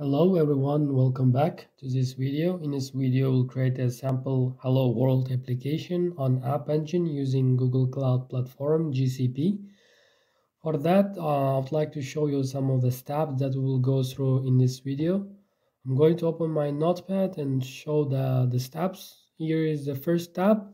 Hello everyone, welcome back to this video. In this video, we'll create a sample Hello World application on App Engine using Google Cloud Platform GCP. For that, uh, I'd like to show you some of the steps that we will go through in this video. I'm going to open my notepad and show the, the steps. Here is the first step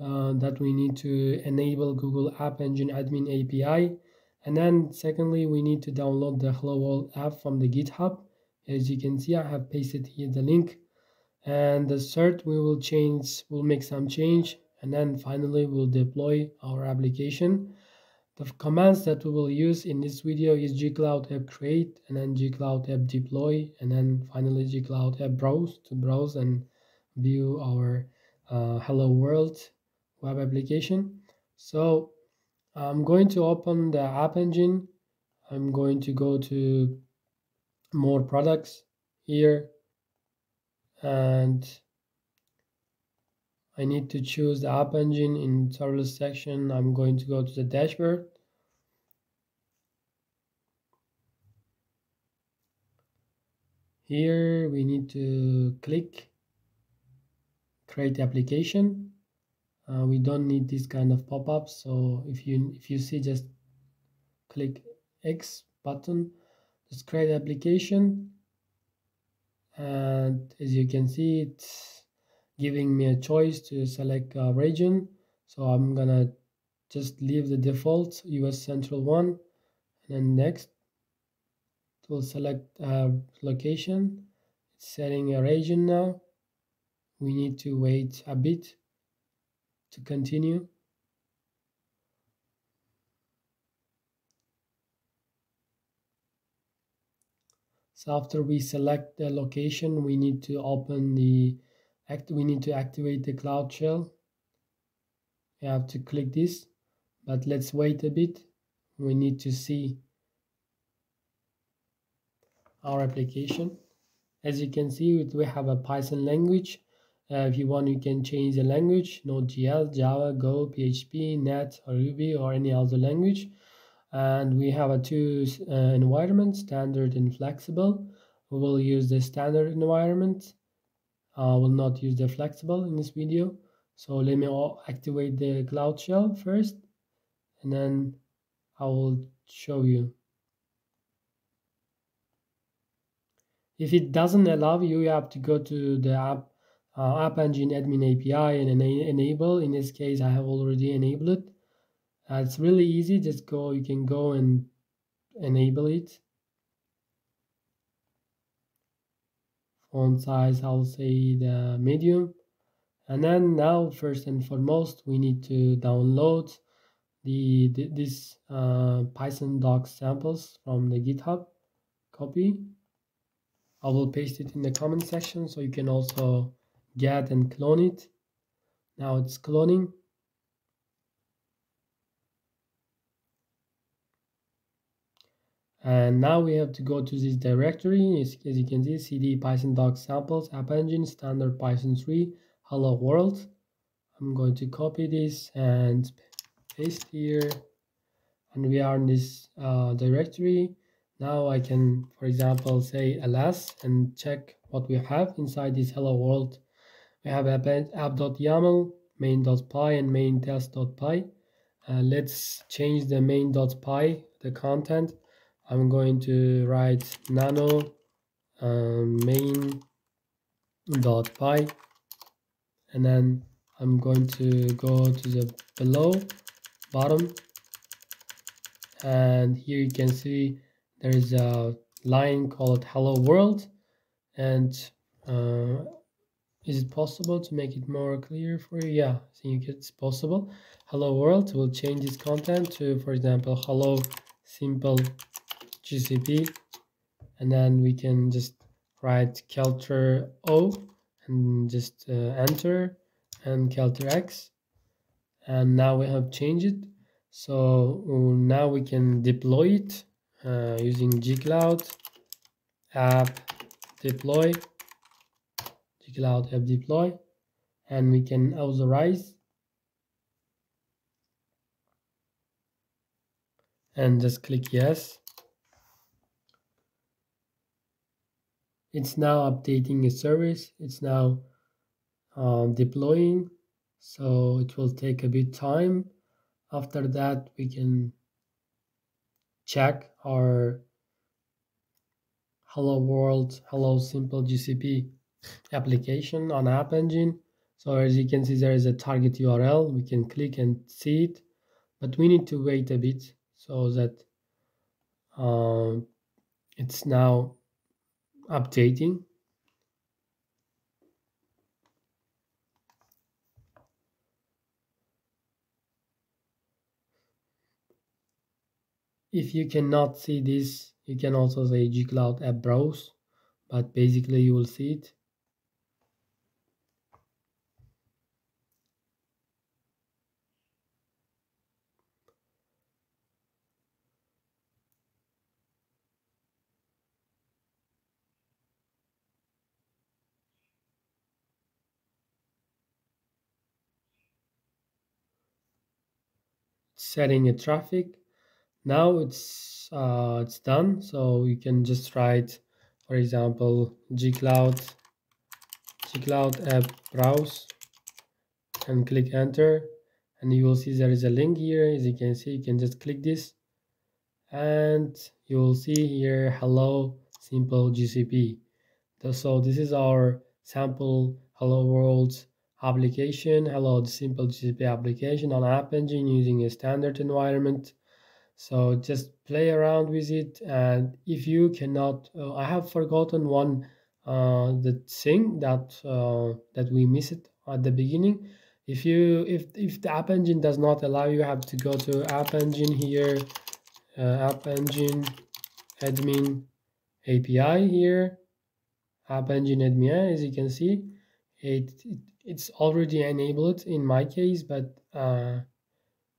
uh, that we need to enable Google App Engine Admin API. And then secondly, we need to download the Hello World app from the GitHub as you can see I have pasted here the link. And the cert we will change we'll make some change and then finally we'll deploy our application. The commands that we will use in this video is gcloud app create and then gcloud app deploy and then finally gcloud app browse to browse and view our uh, hello world web application. So i'm going to open the app engine. I'm going to go to more products here and I need to choose the app engine in serverless section. I'm going to go to the dashboard. Here we need to click create application. Uh, we don't need this kind of pop-ups. So if you if you see just click X button just create application. And as you can see it's giving me a choice to select a region. So I'm gonna just leave the default US Central one and then next it will select a location. It's setting a region now. We need to wait a bit to continue So after we select the location, we need to open the act. We need to activate the Cloud Shell. You have to click this, but let's wait a bit. We need to see our application. As you can see, we have a Python language. Uh, if you want, you can change the language, Node.js, Java, Go, PHP, Net, or Ruby, or any other language and we have a two uh, environment standard and flexible. We will use the standard environment. I uh, will not use the flexible in this video. So let me activate the cloud shell first and then I will show you. If it doesn't allow you you have to go to the app uh, app engine admin API and ena enable. In this case I have already enabled it uh, it's really easy. Just go you can go and enable it. Font size I'll say the medium. And then now first and foremost we need to download the, the this uh, Python doc samples from the github copy. I will paste it in the comment section so you can also get and clone it. Now it's cloning and now we have to go to this directory. As, as you can see cd python doc samples app engine standard python 3 hello world. I'm going to copy this and paste here. And we are in this uh, directory. Now i can for example say ls and check what we have inside this hello world. We have app.yaml main.py and main test.py uh, let's change the main.py the content I'm going to write nano um, main dot py and then I'm going to go to the below bottom and here you can see there is a line called hello world and uh, is it possible to make it more clear for you? Yeah I think it's possible. Hello world will change this content to for example hello simple GCP and then we can just write kelter O and just uh, enter and kelter X. And now we have changed it. So now we can deploy it uh, using gcloud app deploy. Gcloud app deploy. And we can authorize and just click yes it's now updating a service. It's now um, deploying. So it will take a bit time. After that we can check our hello world hello simple gcp application on app engine. So as you can see there is a target url we can click and see it. But we need to wait a bit so that uh, it's now updating. If you cannot see this you can also say gcloud app browse but basically you will see it setting a traffic. Now it's uh, it's done so you can just write for example gcloud gcloud app browse and click enter and you will see there is a link here. As you can see you can just click this and you will see here hello simple gcp so this is our sample hello world application. Hello the simple gcp application. On app engine using a standard environment. So just play around with it. And if you cannot uh, i have forgotten one uh, the thing that uh, that we missed at the beginning. If you if if the app engine does not allow you have to go to app engine here uh, app engine admin api here. App engine admin as you can see it, it it's already enabled in my case but uh,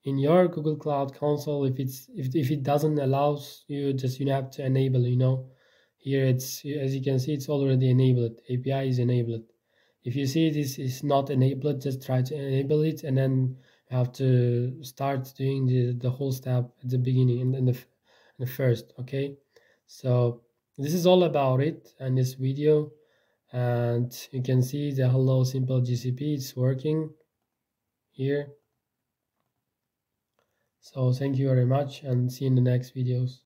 in your Google Cloud Console, if it's if, if it doesn't allows you, just you have to enable. You know, here it's as you can see, it's already enabled. API is enabled. If you see this is not enabled, just try to enable it, and then you have to start doing the the whole step at the beginning and then the, the first. Okay, so this is all about it and this video and you can see the hello simple gcp it's working here so thank you very much and see you in the next videos.